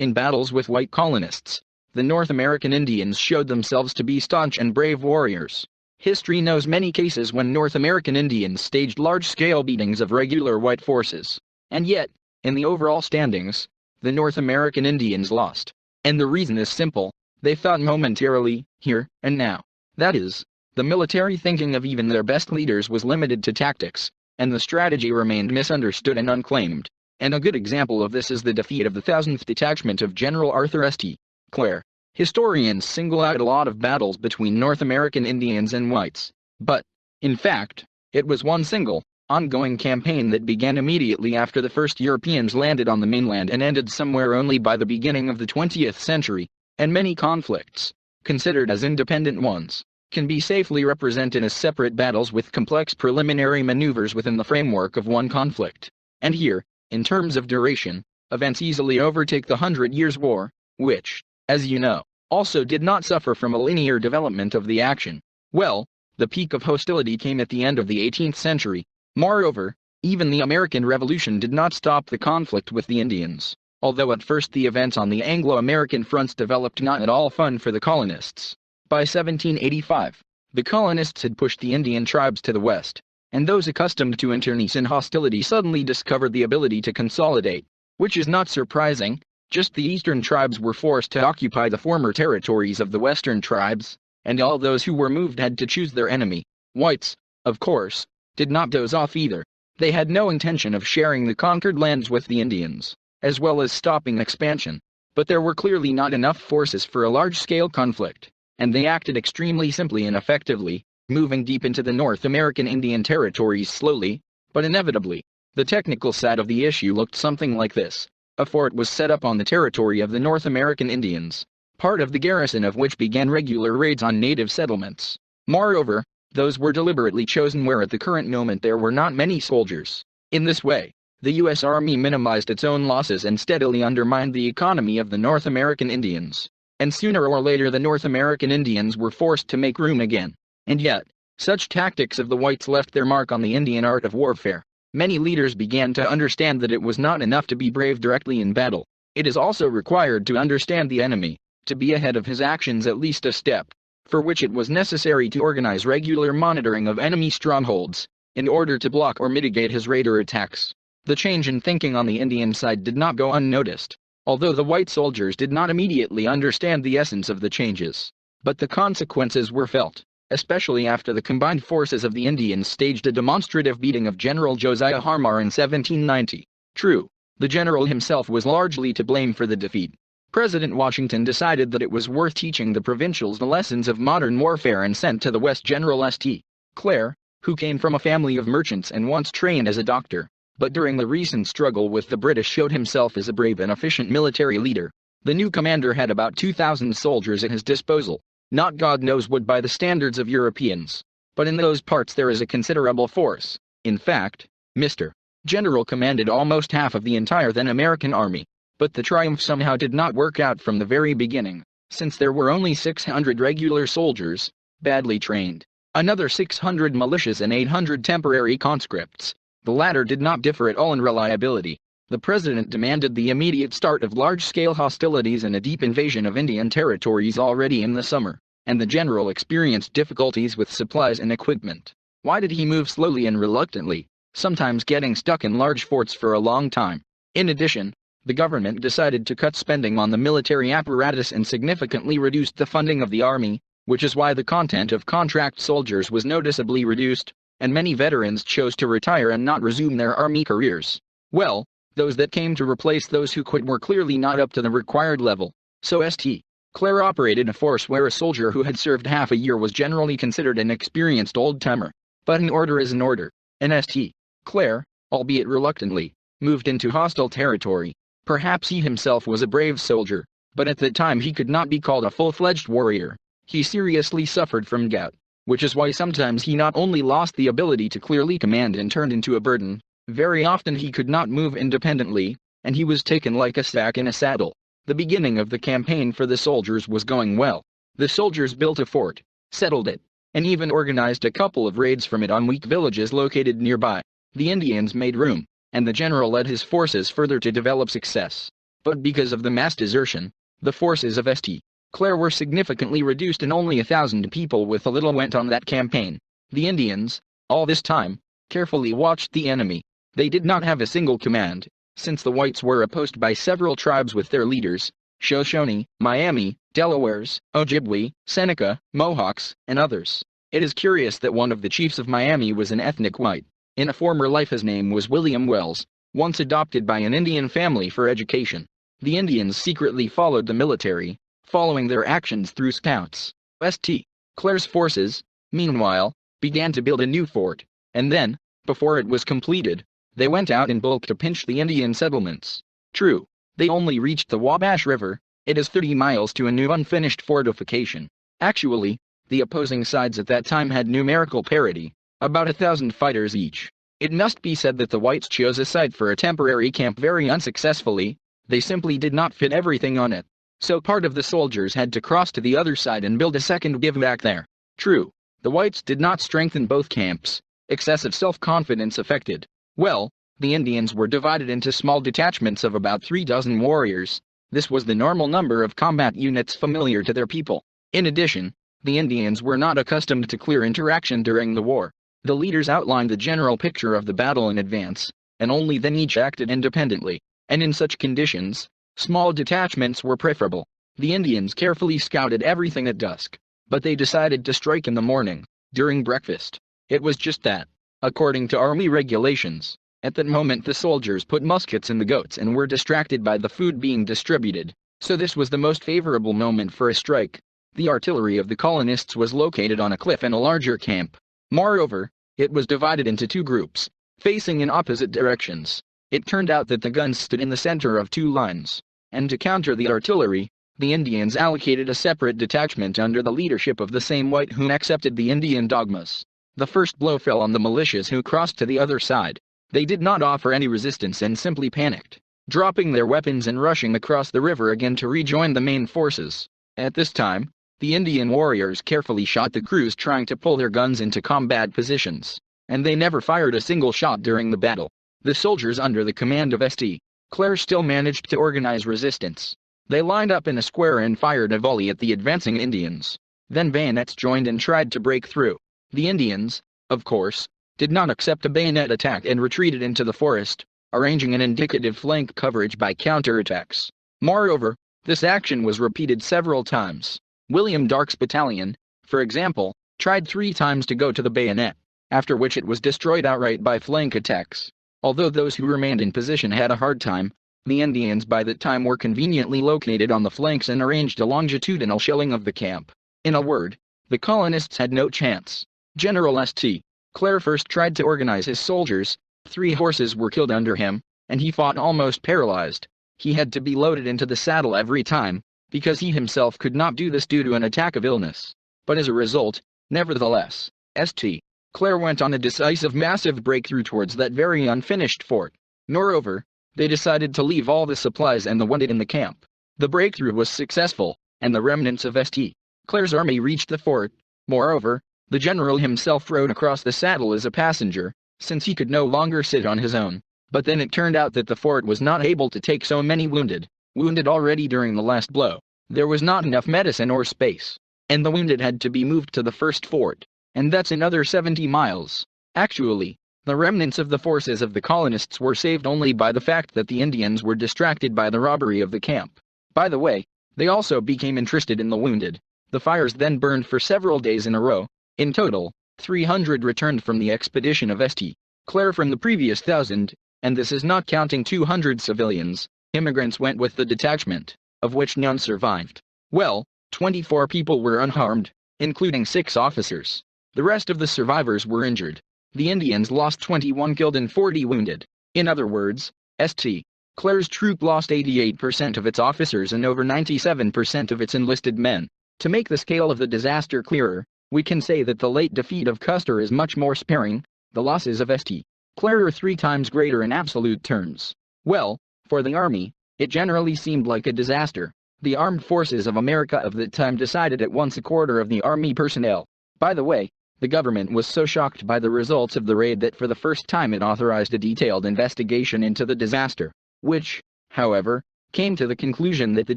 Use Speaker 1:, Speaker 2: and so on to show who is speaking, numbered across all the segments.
Speaker 1: In battles with white colonists, the North American Indians showed themselves to be staunch and brave warriors. History knows many cases when North American Indians staged large-scale beatings of regular white forces. And yet, in the overall standings, the North American Indians lost. And the reason is simple, they thought momentarily, here and now. That is, the military thinking of even their best leaders was limited to tactics, and the strategy remained misunderstood and unclaimed. And a good example of this is the defeat of the 1000th Detachment of General Arthur St. Clair. Historians single out a lot of battles between North American Indians and whites, but, in fact, it was one single, ongoing campaign that began immediately after the first Europeans landed on the mainland and ended somewhere only by the beginning of the 20th century, and many conflicts, considered as independent ones, can be safely represented as separate battles with complex preliminary maneuvers within the framework of one conflict. And here, in terms of duration, events easily overtake the Hundred Years' War, which, as you know, also did not suffer from a linear development of the action. Well, the peak of hostility came at the end of the 18th century. Moreover, even the American Revolution did not stop the conflict with the Indians, although at first the events on the Anglo-American fronts developed not at all fun for the colonists. By 1785, the colonists had pushed the Indian tribes to the west, and those accustomed to internecine hostility suddenly discovered the ability to consolidate, which is not surprising, just the eastern tribes were forced to occupy the former territories of the western tribes, and all those who were moved had to choose their enemy. Whites, of course, did not doze off either. They had no intention of sharing the conquered lands with the Indians, as well as stopping expansion. But there were clearly not enough forces for a large-scale conflict, and they acted extremely simply and effectively, moving deep into the North American Indian territories slowly, but inevitably. The technical side of the issue looked something like this. A fort was set up on the territory of the North American Indians, part of the garrison of which began regular raids on native settlements. Moreover, those were deliberately chosen where at the current moment there were not many soldiers. In this way, the U.S. Army minimized its own losses and steadily undermined the economy of the North American Indians. And sooner or later the North American Indians were forced to make room again. And yet, such tactics of the whites left their mark on the Indian art of warfare. Many leaders began to understand that it was not enough to be brave directly in battle. It is also required to understand the enemy, to be ahead of his actions at least a step, for which it was necessary to organize regular monitoring of enemy strongholds, in order to block or mitigate his raider attacks. The change in thinking on the Indian side did not go unnoticed, although the white soldiers did not immediately understand the essence of the changes. But the consequences were felt especially after the combined forces of the Indians staged a demonstrative beating of General Josiah Harmar in 1790. True, the general himself was largely to blame for the defeat. President Washington decided that it was worth teaching the provincials the lessons of modern warfare and sent to the West General St. Clair, who came from a family of merchants and once trained as a doctor, but during the recent struggle with the British showed himself as a brave and efficient military leader. The new commander had about 2,000 soldiers at his disposal, not God knows what by the standards of Europeans. But in those parts there is a considerable force. In fact, Mr. General commanded almost half of the entire then American army. But the triumph somehow did not work out from the very beginning, since there were only 600 regular soldiers, badly trained, another 600 militias and 800 temporary conscripts. The latter did not differ at all in reliability, the president demanded the immediate start of large-scale hostilities and a deep invasion of Indian territories already in the summer, and the general experienced difficulties with supplies and equipment. Why did he move slowly and reluctantly, sometimes getting stuck in large forts for a long time? In addition, the government decided to cut spending on the military apparatus and significantly reduced the funding of the army, which is why the content of contract soldiers was noticeably reduced, and many veterans chose to retire and not resume their army careers. Well, those that came to replace those who quit were clearly not up to the required level. So St. Clair operated a force where a soldier who had served half a year was generally considered an experienced old-timer. But an order is an order, and St. Clair, albeit reluctantly, moved into hostile territory. Perhaps he himself was a brave soldier, but at the time he could not be called a full-fledged warrior. He seriously suffered from gout, which is why sometimes he not only lost the ability to clearly command and turned into a burden, very often he could not move independently, and he was taken like a sack in a saddle. The beginning of the campaign for the soldiers was going well. The soldiers built a fort, settled it, and even organized a couple of raids from it on weak villages located nearby. The Indians made room, and the general led his forces further to develop success. but because of the mass desertion, the forces of St. Clair were significantly reduced and only a thousand people with a little went on that campaign. The Indians, all this time, carefully watched the enemy. They did not have a single command, since the whites were opposed by several tribes with their leaders, Shoshone, Miami, Delawares, Ojibwe, Seneca, Mohawks, and others. It is curious that one of the chiefs of Miami was an ethnic white. In a former life his name was William Wells, once adopted by an Indian family for education. The Indians secretly followed the military, following their actions through scouts. St. Clair's forces, meanwhile, began to build a new fort, and then, before it was completed, they went out in bulk to pinch the Indian settlements. True, they only reached the Wabash River, it is 30 miles to a new unfinished fortification. Actually, the opposing sides at that time had numerical parity, about a thousand fighters each. It must be said that the whites chose a site for a temporary camp very unsuccessfully, they simply did not fit everything on it. So part of the soldiers had to cross to the other side and build a second give back there. True, the whites did not strengthen both camps, excessive self-confidence affected. Well, the Indians were divided into small detachments of about three dozen warriors. This was the normal number of combat units familiar to their people. In addition, the Indians were not accustomed to clear interaction during the war. The leaders outlined the general picture of the battle in advance, and only then each acted independently, and in such conditions, small detachments were preferable. The Indians carefully scouted everything at dusk, but they decided to strike in the morning, during breakfast. It was just that. According to army regulations, at that moment the soldiers put muskets in the goats and were distracted by the food being distributed, so this was the most favorable moment for a strike. The artillery of the colonists was located on a cliff in a larger camp. Moreover, it was divided into two groups, facing in opposite directions. It turned out that the guns stood in the center of two lines, and to counter the artillery, the Indians allocated a separate detachment under the leadership of the same white who accepted the Indian dogmas. The first blow fell on the militias who crossed to the other side. They did not offer any resistance and simply panicked, dropping their weapons and rushing across the river again to rejoin the main forces. At this time, the Indian warriors carefully shot the crews trying to pull their guns into combat positions, and they never fired a single shot during the battle. The soldiers under the command of St. Clair still managed to organize resistance. They lined up in a square and fired a volley at the advancing Indians. Then bayonets joined and tried to break through. The Indians, of course, did not accept a bayonet attack and retreated into the forest, arranging an indicative flank coverage by counterattacks. Moreover, this action was repeated several times. William Darke's battalion, for example, tried three times to go to the bayonet, after which it was destroyed outright by flank attacks. Although those who remained in position had a hard time, the Indians by that time were conveniently located on the flanks and arranged a longitudinal shelling of the camp. In a word, the colonists had no chance. General St. Clair first tried to organize his soldiers, three horses were killed under him, and he fought almost paralyzed. He had to be loaded into the saddle every time, because he himself could not do this due to an attack of illness. But as a result, nevertheless, St. Clair went on a decisive massive breakthrough towards that very unfinished fort. Moreover, they decided to leave all the supplies and the wounded in the camp. The breakthrough was successful, and the remnants of St. Clair's army reached the fort. Moreover, the general himself rode across the saddle as a passenger, since he could no longer sit on his own. But then it turned out that the fort was not able to take so many wounded, wounded already during the last blow. There was not enough medicine or space, and the wounded had to be moved to the first fort, and that's another 70 miles. Actually, the remnants of the forces of the colonists were saved only by the fact that the Indians were distracted by the robbery of the camp. By the way, they also became interested in the wounded. The fires then burned for several days in a row, in total, 300 returned from the expedition of St. Clair from the previous thousand, and this is not counting 200 civilians. Immigrants went with the detachment, of which none survived. Well, 24 people were unharmed, including six officers. The rest of the survivors were injured. The Indians lost 21 killed and 40 wounded. In other words, St. Clair's troop lost 88% of its officers and over 97% of its enlisted men. To make the scale of the disaster clearer, we can say that the late defeat of Custer is much more sparing, the losses of St. Clair are three times greater in absolute terms. Well, for the Army, it generally seemed like a disaster. The armed forces of America of that time decided at once a quarter of the Army personnel. By the way, the government was so shocked by the results of the raid that for the first time it authorized a detailed investigation into the disaster, which, however, came to the conclusion that the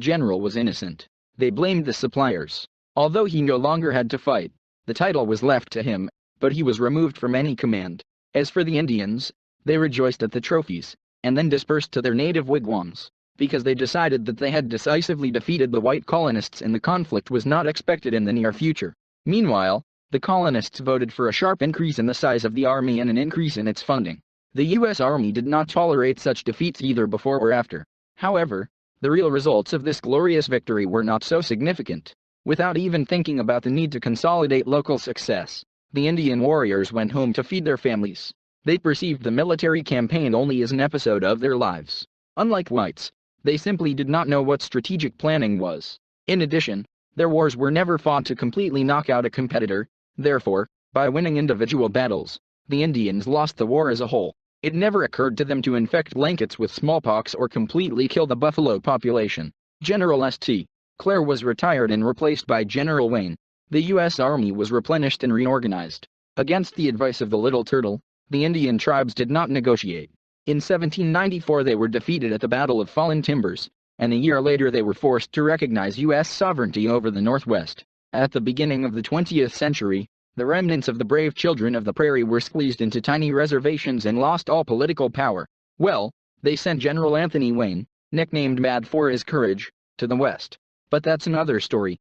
Speaker 1: general was innocent. They blamed the suppliers. Although he no longer had to fight, the title was left to him, but he was removed from any command. As for the Indians, they rejoiced at the trophies, and then dispersed to their native wigwams, because they decided that they had decisively defeated the white colonists and the conflict was not expected in the near future. Meanwhile, the colonists voted for a sharp increase in the size of the army and an increase in its funding. The U.S. Army did not tolerate such defeats either before or after. However, the real results of this glorious victory were not so significant. Without even thinking about the need to consolidate local success, the Indian warriors went home to feed their families. They perceived the military campaign only as an episode of their lives. Unlike whites, they simply did not know what strategic planning was. In addition, their wars were never fought to completely knock out a competitor, therefore, by winning individual battles, the Indians lost the war as a whole. It never occurred to them to infect blankets with smallpox or completely kill the buffalo population. General St. Clair was retired and replaced by General Wayne. The U.S. Army was replenished and reorganized. Against the advice of the Little Turtle, the Indian tribes did not negotiate. In 1794 they were defeated at the Battle of Fallen Timbers, and a year later they were forced to recognize U.S. sovereignty over the Northwest. At the beginning of the 20th century, the remnants of the brave children of the prairie were squeezed into tiny reservations and lost all political power. Well, they sent General Anthony Wayne, nicknamed Mad for his courage, to the west. But that's another story.